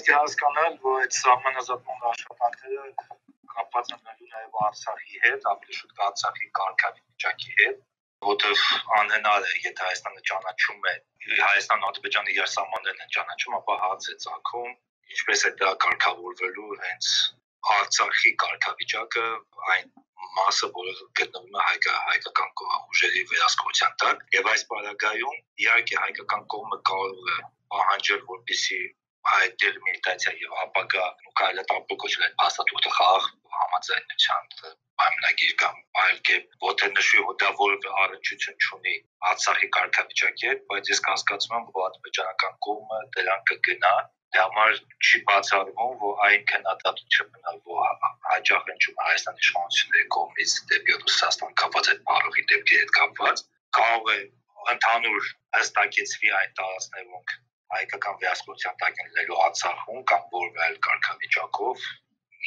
պետք է հասկանալ, որ այդ սահմանազատման աշխատանքները կապված են նաև Արցախի հետ, ավելի շուտ Արցախի կարգավիճակի հետ, որտեղ անհնար է, եթե Հայաստանը ճանաչում է Հայաստան Ադրբեջանը իր սահմաններն են ճանաչում, ապա հաց է ցակում, ինչպես է դա կարգավորվելու հենց Արցախի կարգավիճակը այն մասը, որը գտնվում է հայկա, հայկական ուժերի վերահսկողության տակ, եւ այս պարագայում իհարկե հայկական կողմը կարող է պահանջել, որպեսի այդ դերմիտացիա եւ ապագա կարելի տապոկոչել այդ փաստաթուղթը խաղ համաձայնության պայմանագիր կամ այլ կերպ ոթե նշի որ դա որևէ առնչություն չունի Արցախի կարգավիճակի հետ, բայց ես կասկածում եմ, որ ադրբեջանական կողմը դրան կգնա Դրա համար չի բացառվում, որ այն քննադատությունը, որ հաջող հնչում Հայաստանի իշխանությունների կողմից դեպի Ռուսաստան կապված այդ բարողի դեպքերի հետ կապված, կարող է ընդհանուր հստակեցվի այդ տարածքներում հայկական վերահսկողության տակ լինելու Արցախում կամ որևէ այլ կարգավիճակով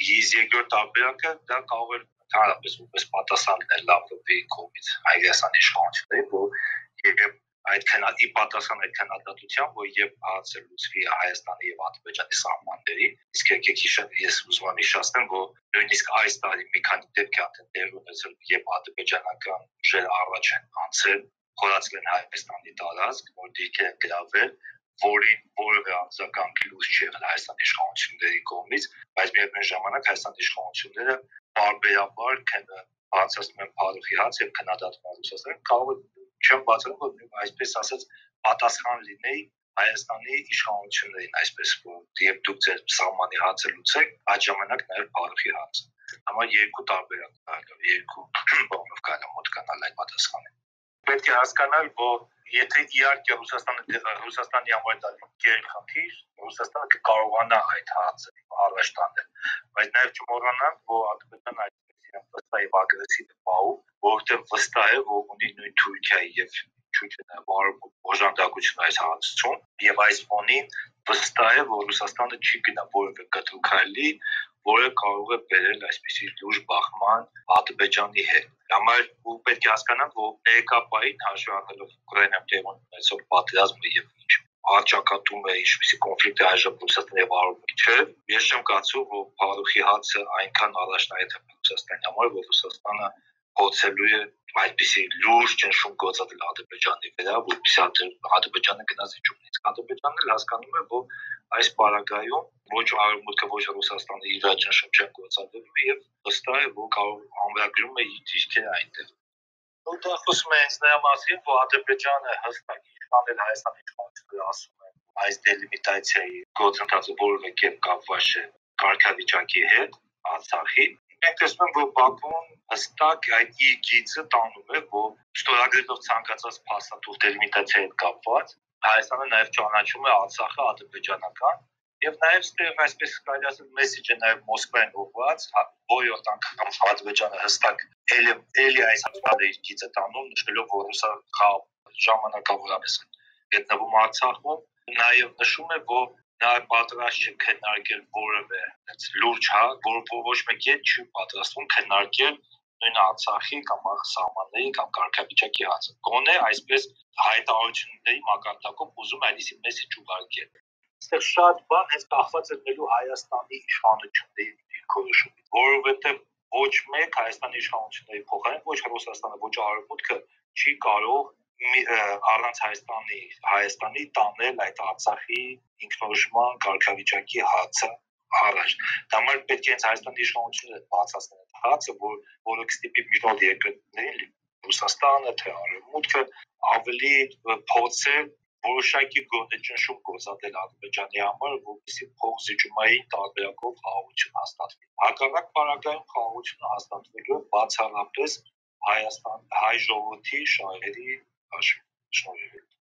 Ես երկրորդ տարբերակը դա կարող է ընդհանրապես որպես պատասխան լինել Լավրովի կողմից Հայաստանի իշխանությունների, որ երբ այդ քննադի պատասխան այդ քննադատության, որ եւ հարցը լուծվի Հայաստանի եւ Ադրբեջանի սահմանների, իսկ եկեք հիշենք, ես ուզում եմ հիշեցնել, որ նույնիսկ այս տարի մի քանի դեպք ա տեղ ունեցել, երբ ադրբեջանական ուժեր առաջ են անցել, խորացել են Հայաստանի տարածք, որ դիք են գրավել որին որևէ արձագանք լույս չի եղել Հայաստանի իշխանությունների կողմից, բայց միևնույն ժամանակ Հայաստանի իշխանությունները բարբերաբար քնը բացասում են Փարուխի հաց եւ քննադատում են Ռուսաստանը, կարող է չեմ բացառում, որ այսպես ասած պատասխան լինեի Հայաստանի իշխանություններին, այսպես որ երբ դուք ձեր սահմանի հացը լուծեք, այդ ժամանակ նաև բարխի հացը։ Համար երկու տարբերակ կա, երկու բանով կա մոտ կանալ այդ պատասխանը։ Պետք է հասկանալ, որ եթե իհարկե Ռուսաստանը Ռուսաստանի համար դա գերխնդիր, Ռուսաստանը կկարողանա այդ հացը առաջ տանել, բայց նաև չմոռանանք, որ Ադրբեջանը այդ վստահ եւ ագրեսիվ պահում, որովհետեւ վստահ է, որ ունի նույն Թուրքիայի եւ Չուչենը բաժանդակություն այս հարցում եւ այս ֆոնին վստահ է, որ Ռուսաստանը չի գնա որևէ կտրուկայլի, որը կարող է բերել այսպիսի լուրջ բախման Ադրբեջանի հետ։ Համար ու պետք է հասկանանք, որ ներկայապային հաշվի առնելով Ուկրաինայում տեղի ունեցող պատերազմը եւ ինչ արճակատում է ինչպեսի կոնֆլիկտը այժմ Ռուսաստանի եւ Արարատի չէ։ Ես չեմ կարծում, որ Փարուխի հացը այնքան առաջնահերթ է Ռուսաստանի համար, որ Ռուսաստանը փոցելու է այդպիսի լուրջ ճնշում գործադրել Ադրբեջանի վրա, որպեսզի Ադրբեջանը գնաց իջումից։ Ադրբեջանն էլ հասկանում է, որ այս պարագայում ոչ արևմուտքը ոչ Ռուսաստանը իր ճնշում չեն գործադրելու եւ վստահ է, որ կարող ամրագրում է իր դիրքերը այնտեղ։ Ու դա խոսում է հենց նրա մասին, որ Ադրբեջանը հստակ իշխանել Հայաստանի իշխանությունը ասում են այս դելիմիտացիայի գործընթացը որևէ կերպ կապված չէ կարգավիճակի հետ Արցախի մենք տեսնում ենք որ Բաքուն հստակ այդ իր գիծը տանում է որ ստորագրելով ցանկացած փաստաթուղթ դելիմիտացիայի հետ կապված Հայաստանը նաև ճանաչում է Արցախը ադրբեջանական եւ նաեւ ստեղ այսպես կարելի ասել մեսեջը նաեւ Մոսկվային ուղղված որոց անգամ Ադրբեջանը հստակ էլի էլի այս հատվածը իր գիծը տանում նշելով որ ռուսը խաղ ժամանակավորապես գտնվում Արցախում, նաև նշում է, որ նա պատրաստ չէ քննարկել որևէ այս լուրջ հա, որ ոչ մեկ չի պատրաստվում քննարկել նույն Արցախի կամ սահմանների կամ կարգավիճակի հարցը։ Գոնե այսպես հայտարարությունների մակարդակով ուզում այդիսի մեսեջ ուղարկել։ Այստեղ շատ բան հենց կախված է նելու Հայաստանի իշխանությունների դիրքորոշումից, որովհետև ոչ մեկ Հայաստանի իշխանությունների փոխարեն ոչ Ռուսաստանը, ոչ Արևմուտքը չի կարող առանց Հայաստանի Հայաստանի տանել այդ Արցախի ինքնորոշման կարգավիճակի հացը առաջ։ Դա համար պետք է հենց Հայաստանի իշխանությունները բացասնեն այդ հացը, որ որը կստիպի միջնորդ երկրներին Ռուսաստանը, թե Արևմուտքը ավելի փորձել որոշակի գործընկերություն գործադրել Ադրբեջանի համար, որպեսզի փոխզիջումային տարբերակով խաղաղություն հաստատվի։ Հակառակ բարակայում խաղաղությունը հաստատվելու բացառապես Հայաստան հայ ժողովրդի շահերի ver.